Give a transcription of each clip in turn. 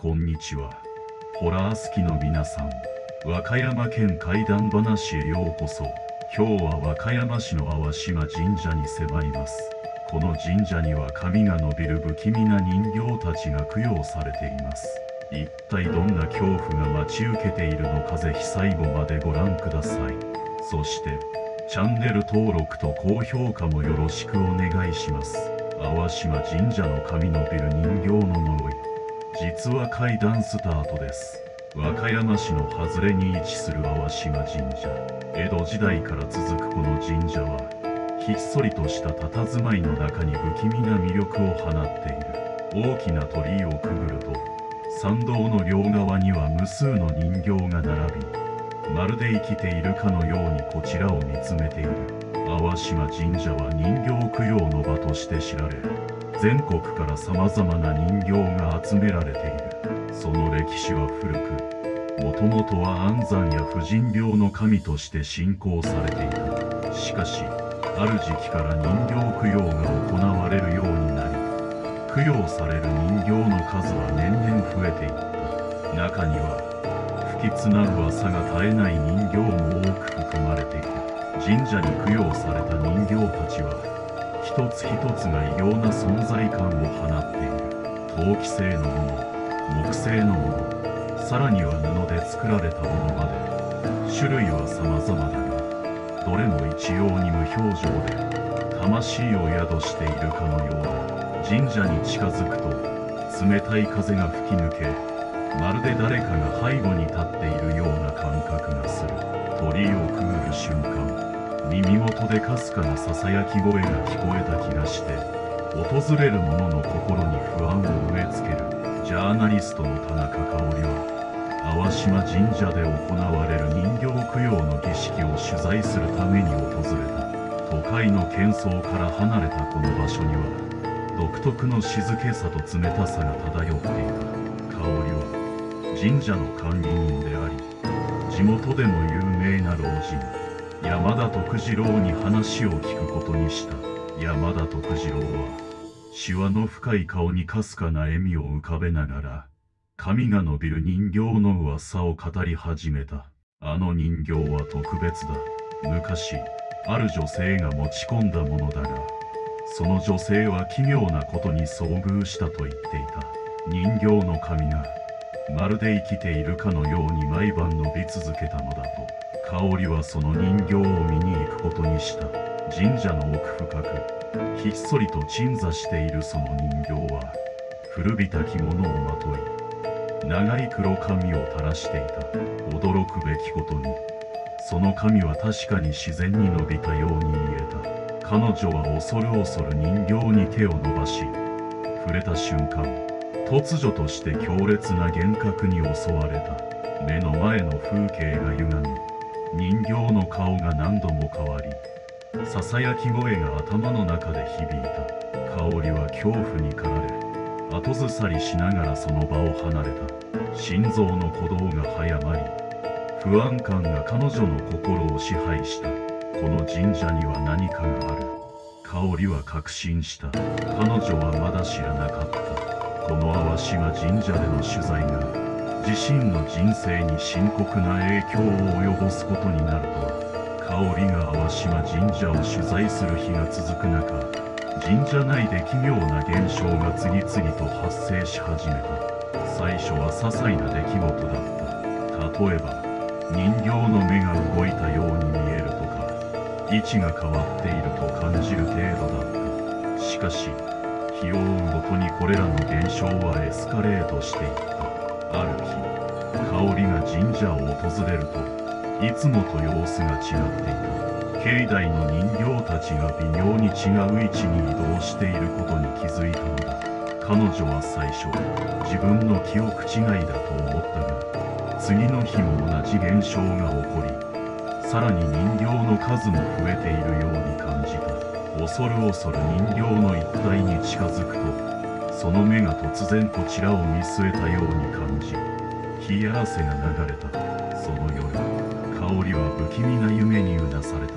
こんにちは。ホラー好きの皆さん、和歌山県怪談話へようこそ。今日は和歌山市の淡島神社に迫ります。この神社には髪が伸びる不気味な人形たちが供養されています。一体どんな恐怖が待ち受けているのかぜひ最後までご覧ください。そして、チャンネル登録と高評価もよろしくお願いします。淡島神社の髪伸びる人形の呪い。実は階段スタートです。和歌山市の外れに位置する淡島神社。江戸時代から続くこの神社は、ひっそりとした佇まいの中に不気味な魅力を放っている。大きな鳥居をくぐると、参道の両側には無数の人形が並び、まるで生きているかのようにこちらを見つめている。淡島神社は人形供養の場として知られ、全国から様々な人形が集められている。その歴史は古く、もともとは安産や婦人病の神として信仰されていた。しかし、ある時期から人形供養が行われるようになり、供養される人形の数は年々増えていった。中には、不吉な噂が絶えない人形も多く含まれている。神社に供養された人形たちは、つ一つが異様な存在感を放っている。陶器製のもの、木製のもの、さらには布で作られたものまで、種類は様々だが、どれも一様に無表情で、魂を宿しているかのようだ。神社に近づくと、冷たい風が吹き抜け、まるで誰かが背後に立っているような感覚がする。鳥居をくぐる瞬間、耳元でかすかなささやき声が聞こえた気がして、訪れる者の心に不安を植え付ける。ジャーナリストの田中香織は、淡島神社で行われる人形供養の儀式を取材するために訪れた。都会の喧騒から離れたこの場所には、独特の静けさと冷たさが漂っていた。香織は、神社の管理人であり、地元でも有名な老人、山田徳次郎に話を聞くことにした。山田徳次郎は、シワの深い顔にかすかな笑みを浮かべながら、髪が伸びる人形の噂を語り始めた。あの人形は特別だ。昔、ある女性が持ち込んだものだが、その女性は奇妙なことに遭遇したと言っていた。人形の髪が、まるで生きているかのように毎晩伸び続けたのだと。香織はその人形を見に行くことにした。神社の奥深く、ひっそりと鎮座しているその人形は、古びた着物をまとい、長い黒髪を垂らしていた。驚くべきことに、その髪は確かに自然に伸びたように見えた。彼女は恐る恐る人形に手を伸ばし、触れた瞬間、突如として強烈な幻覚に襲われた。目の前の風景が歪み、人形の顔が何度も変わり、ささやき声が頭の中で響いた。香織は恐怖に駆られ、後ずさりしながらその場を離れた。心臓の鼓動が早まり、不安感が彼女の心を支配した。この神社には何かがある。香織は確信した。彼女はまだ知らなかった。この淡島神社での取材が、自身の人生に深刻な影響を及ぼすことになると。香織が淡島神社を取材する日が続く中、神社内で奇妙な現象が次々と発生し始めた。最初は些細な出来事だった。例えば、人形の目が動いたように見えるとか、位置が変わっていると感じる程度だった。しかし、日を追うごとにこれらの現象はエスカレートしていった。ある日、香織が神社を訪れると、いつもと様子が違っていた。境内の人形たちが微妙に違う位置に移動していることに気づいたのだ。彼女は最初、自分の記憶違いだと思ったが、次の日も同じ現象が起こり、さらに人形の数も増えているように。恐る恐る人形の一帯に近づくと、その目が突然こちらを見据えたように感じ、冷や汗が流れた。その夜、香織は不気味な夢にうなされた。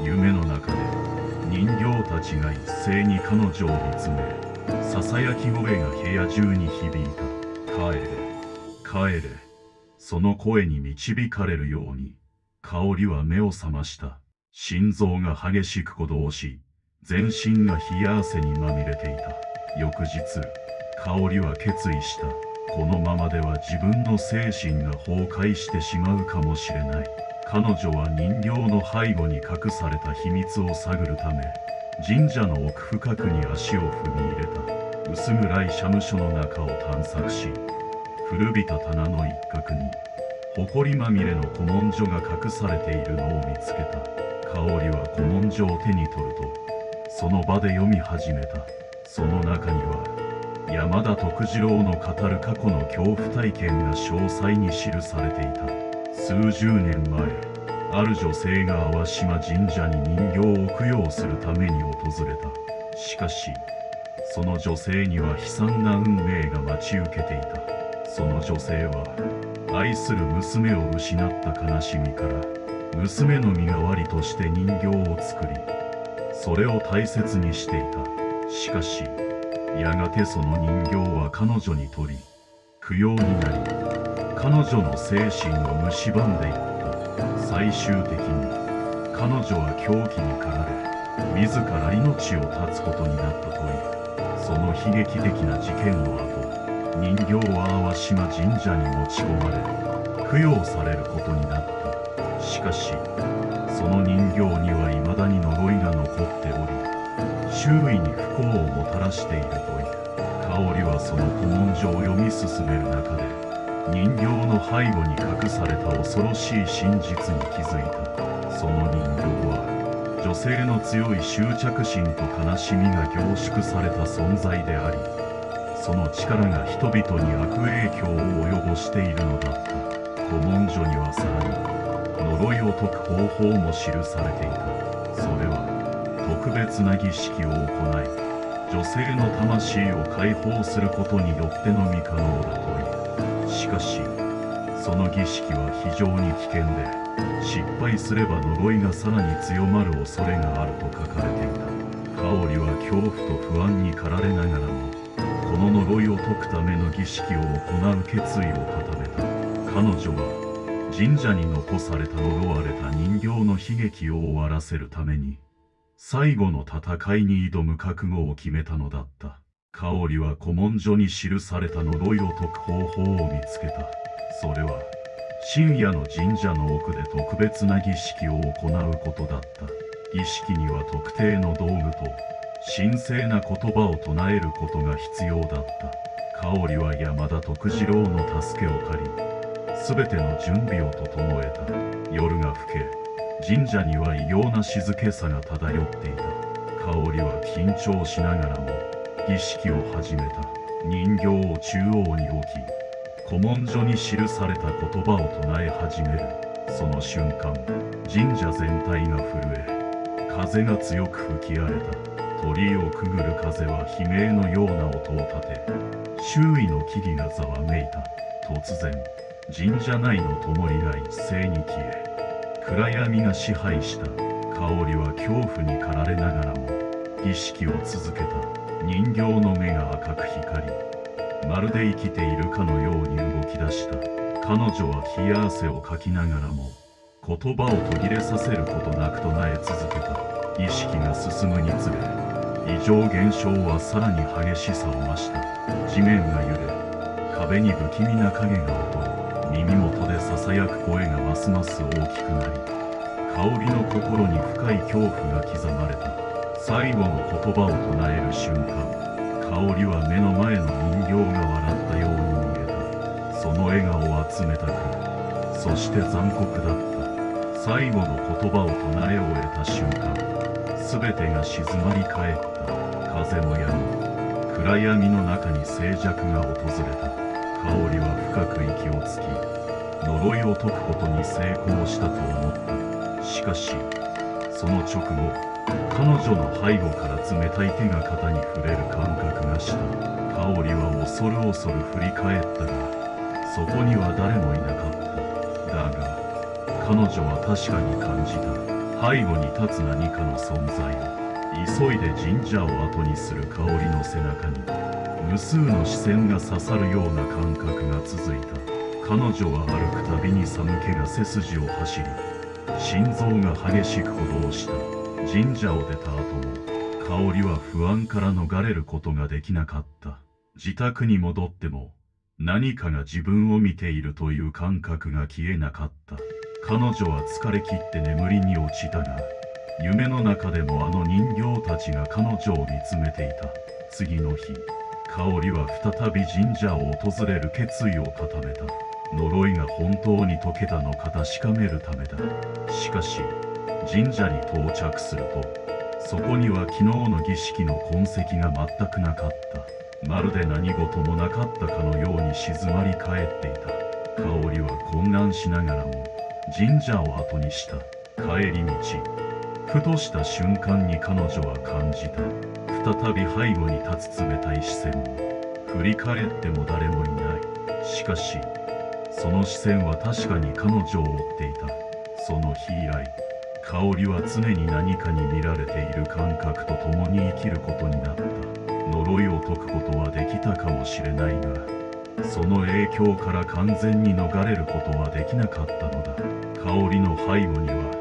夢の中で、人形たちが一斉に彼女を見つめ、ささやき声が部屋中に響いた。帰れ。帰れ。その声に導かれるように、香りは目を覚ました。心臓が激しく鼓動し、全身が冷や汗にまみれていた。翌日、香りは決意した。このままでは自分の精神が崩壊してしまうかもしれない。彼女は人形の背後に隠された秘密を探るため、神社の奥深くに足を踏み入れた。薄暗い社務所の中を探索し、古びた棚の一角に、埃まみれの古文書が隠されているのを見つけた。香りは古文書を手に取ると、その場で読み始めた。その中には、山田徳次郎の語る過去の恐怖体験が詳細に記されていた。数十年前、ある女性が淡島神社に人形を供養するために訪れた。しかし、その女性には悲惨な運命が待ち受けていた。その女性は、愛する娘を失った悲しみから、娘の身代わりとして人形を作り、それを大切にしていた。しかし、やがてその人形は彼女に取り、供養になり、彼女の精神を蝕んでいった。最終的に、彼女は狂気に駆られ、自ら命を絶つことになったという。その悲劇的な事件の後、人形は淡島神社に持ち込まれ、供養されることになった。しかし、その人形には未周囲に不幸をもたらしているという。香りはその古文書を読み進める中で、人形の背後に隠された恐ろしい真実に気づいた。その人形は、女性の強い執着心と悲しみが凝縮された存在であり、その力が人々に悪影響を及ぼしているのだった。古文書にはさらに、呪いを解く方法も記されていた。それは、特別な儀式を行い、女性の魂を解放することによってのみ可能だという。しかし、その儀式は非常に危険で、失敗すれば呪いがさらに強まる恐れがあると書かれていた。香りは恐怖と不安に駆られながらも、この呪いを解くための儀式を行う決意を固めた。彼女は、神社に残された呪われた人形の悲劇を終わらせるために、最後の戦いに挑む覚悟を決めたのだった。香りは古文書に記された呪いを解く方法を見つけた。それは、深夜の神社の奥で特別な儀式を行うことだった。儀式には特定の道具と、神聖な言葉を唱えることが必要だった。香りは山田徳次郎の助けを借り、すべての準備を整えた。夜が更け、神社には異様な静けさが漂っていた。香りは緊張しながらも、儀式を始めた。人形を中央に置き、古文書に記された言葉を唱え始める。その瞬間、神社全体が震え、風が強く吹き荒れた。鳥居をくぐる風は悲鳴のような音を立て、周囲の木々がざわめいた。突然、神社内の灯が一斉に消え、暗闇が支配した。香りは恐怖に駆られながらも、儀式を続けた。人形の目が赤く光り、まるで生きているかのように動き出した。彼女は冷や汗をかきながらも、言葉を途切れさせることなく唱え続けた。意識が進むにつれ、異常現象はさらに激しさを増した。地面が揺れ、壁に不気味な影が起こり、耳元で囁く声がますます大きくなり、香りの心に深い恐怖が刻まれた。最後の言葉を唱える瞬間、香りは目の前の人形が笑ったように見えた。その笑顔は冷たく、そして残酷だった。最後の言葉を唱え終えた瞬間、すべてが静まり返った。風も止み、暗闇の中に静寂が訪れた。香りは深く息をつき、呪いを解くことに成功したと思った。しかし、その直後、彼女の背後から冷たい手が肩に触れる感覚がした。香りは恐る恐る振り返ったが、そこには誰もいなかった。だが、彼女は確かに感じた。背後に立つ何かの存在を。急いで神社を後にする香りの背中に無数の視線が刺さるような感覚が続いた彼女は歩くたびに寒気が背筋を走り心臓が激しく鼓動した。神社を出た後も香りは不安から逃れることができなかった。自宅に戻っても何かが自分を見ているという感覚が消えなかった。彼女は疲れ切って眠りに落ちたが夢の中でもあの人形たちが彼女を見つめていた。次の日。香織は再び神社を訪れる決意を固めた。呪いが本当に解けたのか確かめるためだ。しかし神社に到着するとそこには昨日の儀式の痕跡が全くなかった。まるで何事もなかったかのように静まり返っていた。香織は混乱しながらも神社を後にした。帰り道ふとした瞬間に彼女は感じた。再び背後に立つ冷たい視線を。振り返っても誰もいない。しかしその視線は確かに彼女を追っていた。その日以来香りは常に何かに見られている感覚と共に生きることになった。呪いを解くことはできたかもしれないがその影響から完全に逃れることはできなかったのだ。香りの背後には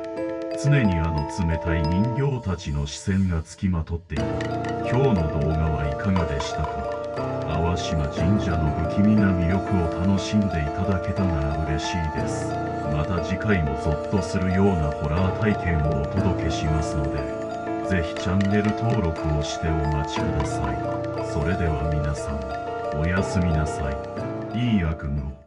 常にあの冷たい人形たちの視線がつきまとっていた今日の動画はいかがでしたか淡島神社の不気味な魅力を楽しんでいただけたなら嬉しいです。また次回もゾッとするようなホラー体験をお届けしますのでぜひチャンネル登録をしてお待ちください。それでは皆さんおやすみなさい。いい悪夢を。